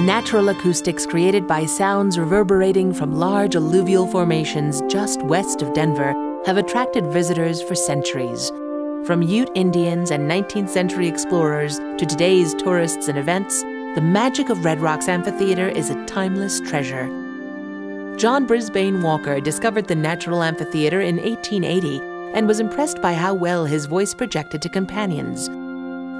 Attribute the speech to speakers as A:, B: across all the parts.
A: natural acoustics created by sounds reverberating from large alluvial formations just west of Denver have attracted visitors for centuries. From Ute Indians and 19th century explorers to today's tourists and events, the magic of Red Rocks Amphitheater is a timeless treasure. John Brisbane Walker discovered the Natural Amphitheater in 1880 and was impressed by how well his voice projected to companions.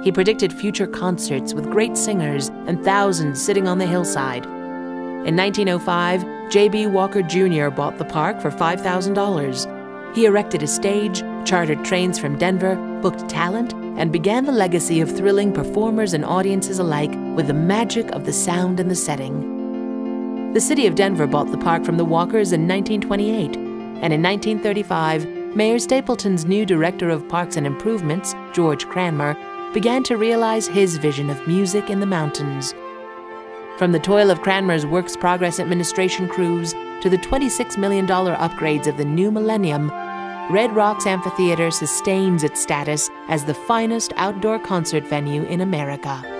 A: He predicted future concerts with great singers and thousands sitting on the hillside. In 1905, J.B. Walker Jr. bought the park for $5,000. He erected a stage, chartered trains from Denver, booked talent, and began the legacy of thrilling performers and audiences alike with the magic of the sound and the setting. The city of Denver bought the park from the Walkers in 1928, and in 1935, Mayor Stapleton's new director of parks and improvements, George Cranmer, began to realize his vision of music in the mountains. From the toil of Cranmer's Works Progress Administration crews to the $26 million upgrades of the new millennium, Red Rocks Amphitheater sustains its status as the finest outdoor concert venue in America.